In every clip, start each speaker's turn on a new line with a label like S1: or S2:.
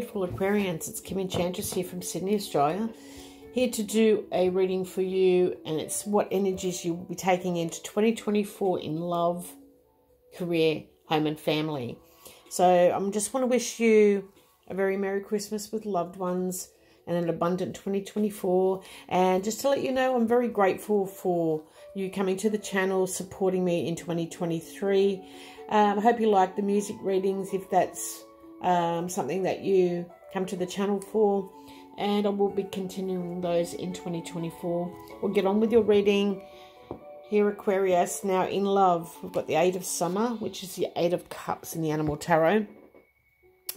S1: Beautiful Aquarians, it's Kim Enchantress here from Sydney, Australia. Here to do a reading for you, and it's what energies you will be taking into 2024 in love, career, home, and family. So I just want to wish you a very Merry Christmas with loved ones and an abundant 2024. And just to let you know, I'm very grateful for you coming to the channel, supporting me in 2023. Um, I hope you like the music readings if that's um, something that you come to the channel for. And I will be continuing those in 2024. We'll get on with your reading. Here, Aquarius, now in love. We've got the Eight of Summer, which is the Eight of Cups in the Animal Tarot.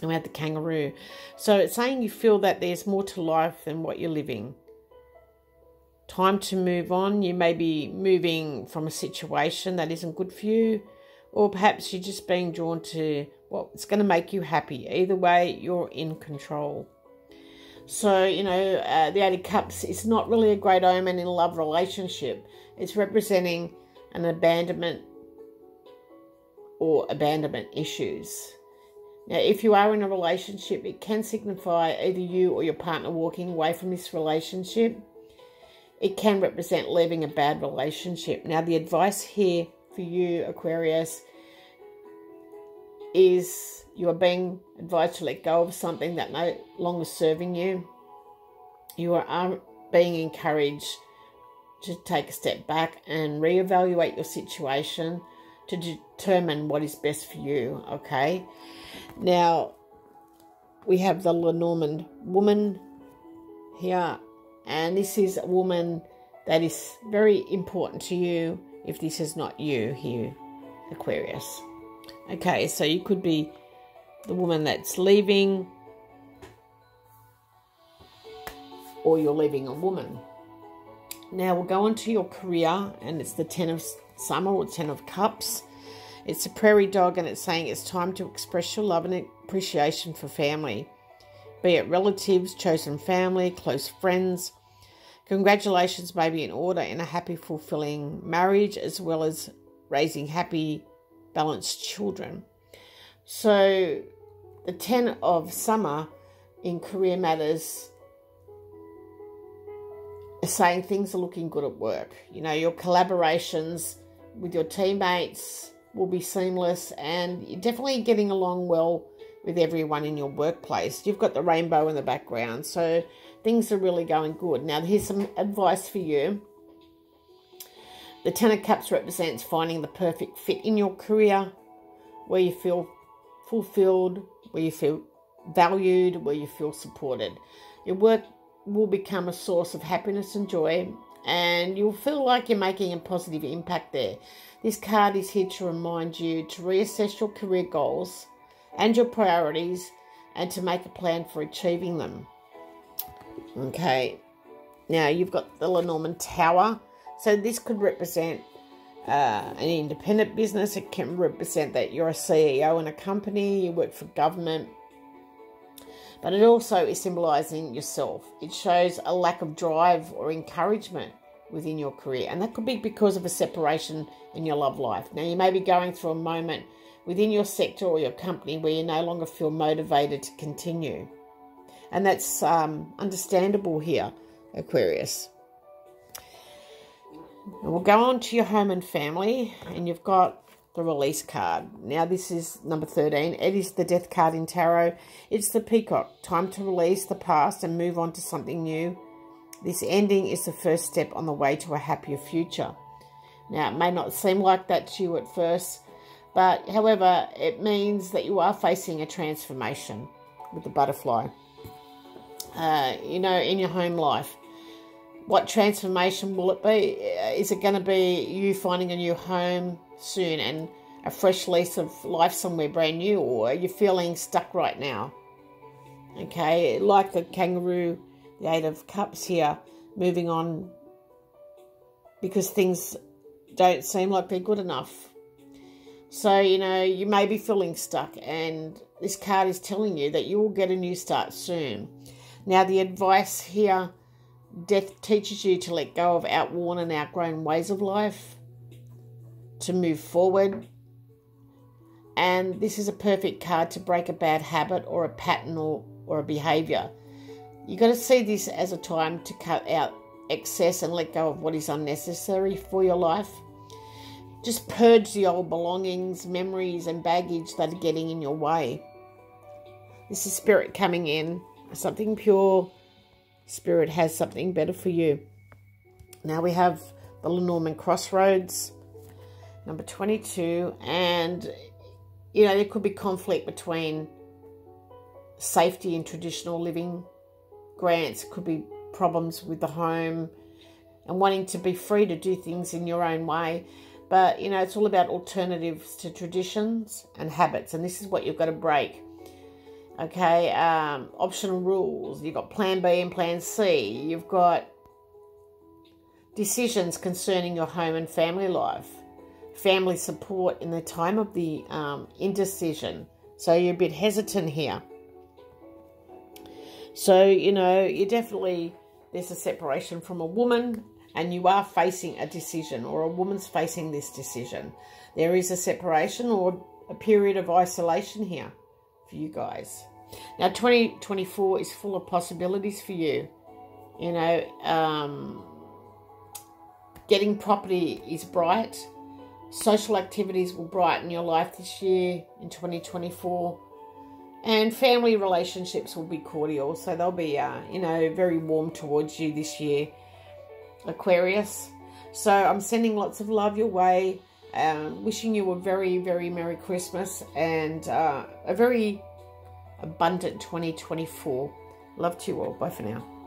S1: And we have the Kangaroo. So it's saying you feel that there's more to life than what you're living. Time to move on. You may be moving from a situation that isn't good for you. Or perhaps you're just being drawn to well, it's going to make you happy. Either way, you're in control. So, you know, uh, the Eight of Cups is not really a great omen in a love relationship. It's representing an abandonment or abandonment issues. Now, if you are in a relationship, it can signify either you or your partner walking away from this relationship. It can represent leaving a bad relationship. Now, the advice here for you, Aquarius, is you are being advised to let go of something that no longer serving you. You are being encouraged to take a step back and reevaluate your situation to determine what is best for you, okay? Now, we have the Lenormand woman here, and this is a woman that is very important to you if this is not you here, Aquarius. Okay, so you could be the woman that's leaving or you're leaving a woman. Now we'll go on to your career and it's the Ten of Summer or Ten of Cups. It's a prairie dog and it's saying it's time to express your love and appreciation for family, be it relatives, chosen family, close friends. Congratulations may be in order in a happy, fulfilling marriage as well as raising happy balanced children. So the 10 of summer in career matters is saying things are looking good at work. You know, your collaborations with your teammates will be seamless and you're definitely getting along well with everyone in your workplace. You've got the rainbow in the background, so things are really going good. Now, here's some advice for you the Ten of Cups represents finding the perfect fit in your career, where you feel fulfilled, where you feel valued, where you feel supported. Your work will become a source of happiness and joy, and you'll feel like you're making a positive impact there. This card is here to remind you to reassess your career goals and your priorities and to make a plan for achieving them. Okay, now you've got the Lenormand Tower so this could represent uh, an independent business. It can represent that you're a CEO in a company, you work for government. But it also is symbolizing yourself. It shows a lack of drive or encouragement within your career. And that could be because of a separation in your love life. Now, you may be going through a moment within your sector or your company where you no longer feel motivated to continue. And that's um, understandable here, Aquarius. We'll go on to your home and family, and you've got the release card. Now, this is number 13. It is the death card in tarot. It's the peacock. Time to release the past and move on to something new. This ending is the first step on the way to a happier future. Now, it may not seem like that to you at first, but however, it means that you are facing a transformation with the butterfly. Uh, you know, in your home life what transformation will it be? Uh, is it going to be you finding a new home soon and a fresh lease of life somewhere brand new, or are you feeling stuck right now? Okay, like the kangaroo, the Eight of Cups here, moving on because things don't seem like they're good enough. So, you know, you may be feeling stuck, and this card is telling you that you will get a new start soon. Now, the advice here Death teaches you to let go of outworn and outgrown ways of life, to move forward. And this is a perfect card to break a bad habit or a pattern or or a behavior. You've got to see this as a time to cut out excess and let go of what is unnecessary for your life. Just purge the old belongings, memories, and baggage that are getting in your way. This is spirit coming in, something pure. Spirit has something better for you. Now we have the Lenormand Crossroads, number 22, and you know, there could be conflict between safety and traditional living grants, could be problems with the home and wanting to be free to do things in your own way. But, you know, it's all about alternatives to traditions and habits, and this is what you've got to break. Okay, um, optional rules. You've got plan B and plan C. You've got decisions concerning your home and family life. Family support in the time of the um, indecision. So you're a bit hesitant here. So, you know, you definitely, there's a separation from a woman and you are facing a decision or a woman's facing this decision. There is a separation or a period of isolation here for you guys. Now, 2024 is full of possibilities for you. You know, um, getting property is bright. Social activities will brighten your life this year in 2024 and family relationships will be cordial so they'll be uh, you know very warm towards you this year aquarius so i'm sending lots of love your way um, wishing you a very very merry christmas and uh, a very abundant 2024 love to you all. Bye for now